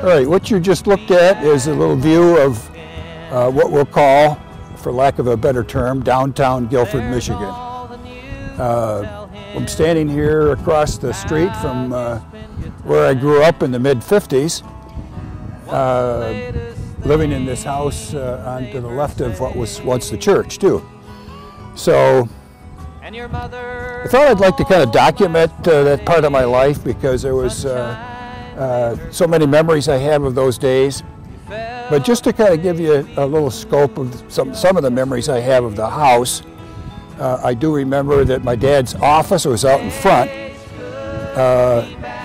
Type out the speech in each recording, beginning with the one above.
All right, what you just looked at is a little view of uh, what we'll call, for lack of a better term, downtown Gilford, Michigan. Uh, I'm standing here across the street from uh, where I grew up in the mid 50s, uh, living in this house uh, on to the left of what was once the church, too. So I thought I'd like to kind of document uh, that part of my life because there was uh, so many memories I have of those days. But just to kind of give you a, little scope of some, some of the memories I have of the house, uh, I do remember that my dad's office was out in front, uh,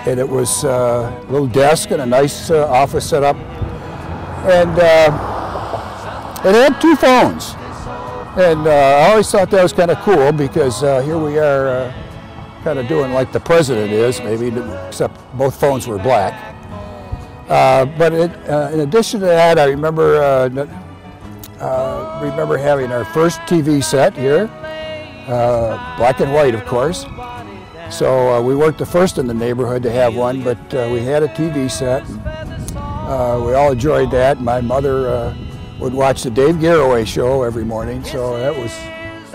and it was uh, a little desk and a nice uh, office set up. And it had two phones. And I always thought that was kind of cool because here we are kind of doing like the president is, maybe, except both phones were black. Uh, but it, uh, in addition to that, I remember uh, uh remember having our first TV set here, uh, black and white, of course. So uh, we weren't the first in the neighborhood to have one, but we had a TV set. we all enjoyed that. My mother would watch the Dave Garroway show every morning, so that was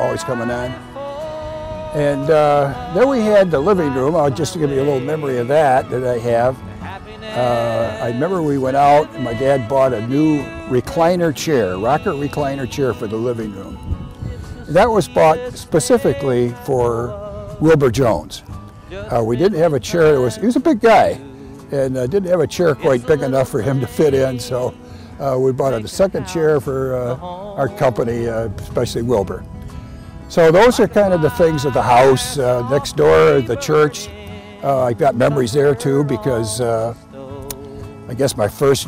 always coming on. And uh, then we had the living room. Just give you a little memory of that that I have. Uh, I remember we went out and my dad bought a new recliner chair, rocker recliner chair for the living room. That was bought specifically for Wilbur Jones. Uh, we didn't have a chair that was, he was a big guy and uh, didn't have a chair quite big enough for him to fit in. So uh, we bought a second chair for uh, our company, especially Wilbur. So those are kind of the things of the house. Uh, next door, the church. Uh, I got memories there too because uh, I guess my first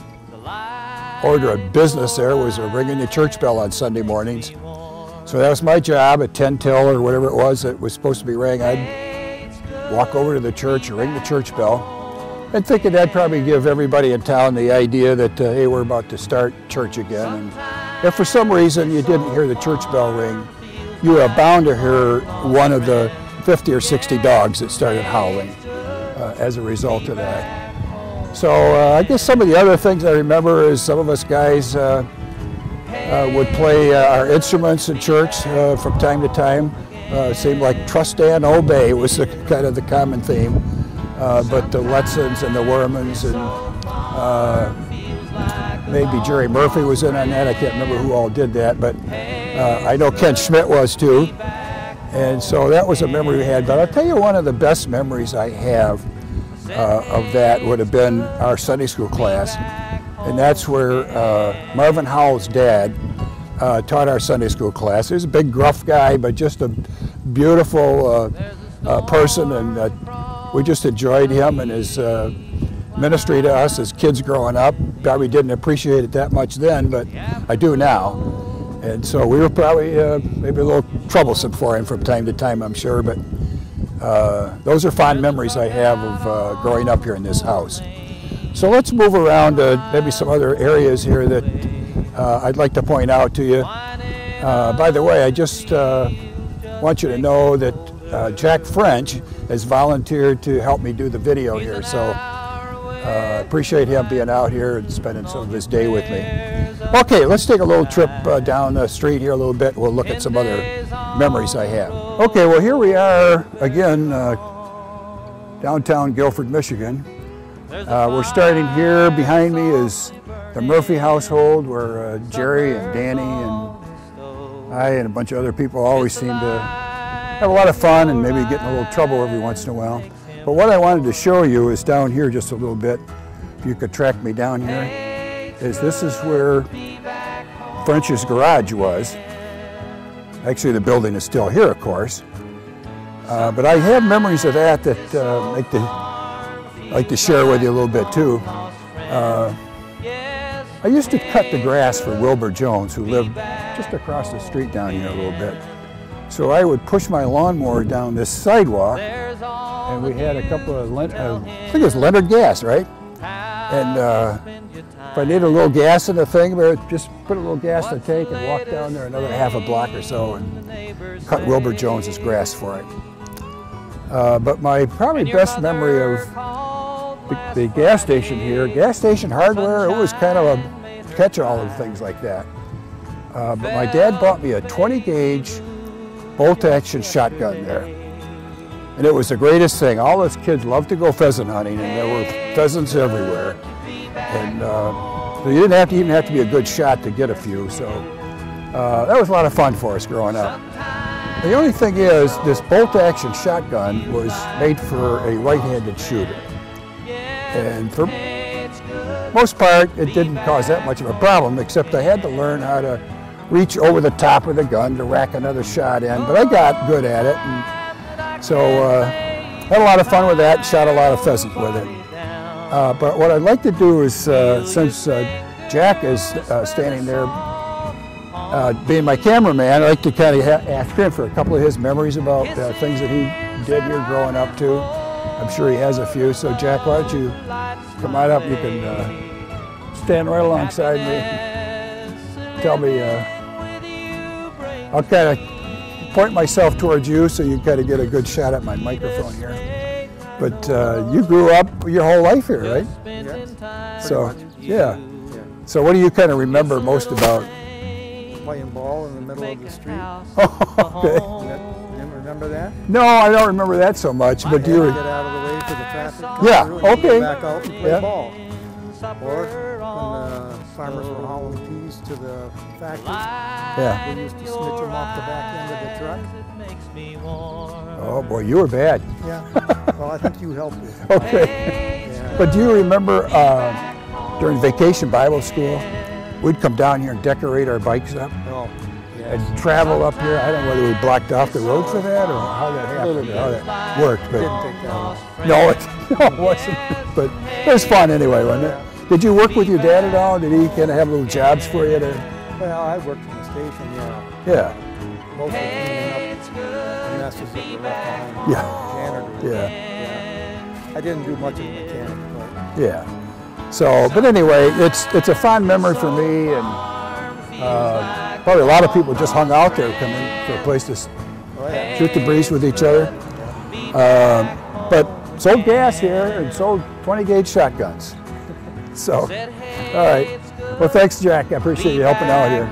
order of business there was ringing the church bell on Sunday mornings. So that was my job at 10 till or whatever it was that was supposed to be rang. I'd walk over to the church and ring the church bell and thinking that'd probably give everybody in town the idea that, uh, hey, we're about to start church again. And if for some reason you didn't hear the church bell ring, you are bound to hear one of the 50 or 60 dogs that started howling uh, as a result of that. So uh, I guess some of the other things I remember is some of us guys uh, uh would play uh, our instruments in church uh, from time to time. it seemed like trust and obey was the, kind of the common theme. but the Lutzens and the Wermans and maybe Jerry Murphy was in on that. I can't remember who all did that, but uh, I know Ken Schmidt was too. And so that was a memory we had. But I'll tell you one of the best memories I have uh, of that would have been our Sunday school class. And that's where uh, Marvin Howell's dad uh, taught our Sunday school class. He was a big gruff guy, but just a beautiful uh, uh, person. And we just enjoyed him and his ministry to us as kids growing up. Probably didn't appreciate it that much then, but I do now. And so we were probably uh, maybe a little troublesome for him from time to time, I'm sure, but uh, those are fond memories I have of uh, growing up here in this house. So let's move around to maybe some other areas here that uh, I'd like to point out to you. Uh, by the way, I just uh, want you to know that Jack French has volunteered to help me do the video here. So uh, appreciate him being out here and spending some of his day with me. Okay, let's take a little trip uh, down the street here a little bit. We'll look at some other memories I have. Okay, well here we are again, uh, downtown Gilford, Michigan. Uh, we're starting here. Behind me is the Murphy household where uh, Jerry and Danny and I and a bunch of other people always seem to have a lot of fun and maybe get in a little trouble every once in a while. But what I wanted to show you is down here just a little bit, if you could track me down here, is this is where French's garage was. Actually, the building is still here, of course. Uh, but I have memories of that that uh, like, to, like to share with you a little bit too. Uh, I used to cut the grass for Wilbur Jones, who lived just across the street down here a little bit. So I would push my lawnmower down this sidewalk and we had a couple of, uh, I think it was Leonard Gas, right? And uh, if I needed a little gas in the thing, just put a little gas in the tank and walk down there another half a block or so and cut Wilbur Jones's grass for it. Uh, but my probably best memory of the, the gas station here, gas station hardware, it was kind of a catch-all of things like that. Uh, but my dad bought me a 20 gauge bolt action shotgun there. And it was the greatest thing. All us kids loved to go pheasant hunting and there were pheasants everywhere. And uh, so you didn't have to even have to be a good shot to get a few. So uh, that was a lot of fun for us growing up. The only thing is, this bolt action shotgun was made for a right-handed shooter. And for most part, it didn't cause that much of a problem, except I had to learn how to reach over the top of the gun to rack another shot in, but I got good at it. And so uh, had a lot of fun with that, shot a lot of pheasants with it. Uh, but what I'd like to do is, uh, since uh, Jack is uh, standing there uh, being my cameraman, I'd like to kind of ask him for a couple of his memories about things that he did here growing up too. I'm sure he has a few. So Jack, why don't you come right up? You can stand right alongside me. Tell me. I'll kind of point myself towards you so you kind of get a good shot at my microphone here. But uh, you grew up your whole life here, right? Yeah, So yeah. yeah. So what do you kind of remember most about? Playing ball in the middle of the street. okay. That, you remember that? No, I don't remember that so much. But do You you? had to get out of the way for the traffic. Yeah, through okay. Back out and play Yeah. ball. Or when the farmers were hauling peas to the factory, Yeah. we used to snitch them off the back end of the truck. Oh boy, you were bad. Yeah. well, I think you helped me. Okay. Yeah. But do you remember uh, during vacation Bible school, we'd come down here and decorate our bikes up Oh, and travel up here. I don't know whether we blocked off the road for that or how that happened, or how that worked. But Didn't take that long. no, it, no, it wasn't. But it was fun anyway, wasn't it? Did you work with your dad at all? Did he kind of have little jobs for you? To, Well, I worked in the station, yeah. yeah, up the messes that were left behind. Yeah. Janitor. yeah. Yeah. I didn't do much of the mechanic, but Yeah. So, but anyway, it's it's a fond memory for me, and uh, probably a lot of people just hung out there, coming for a place to oh yeah. shoot the breeze with each other. Um, but sold gas here and sold 20 gauge shotguns. So, all right. Well, thanks, Jack. I appreciate you helping out here.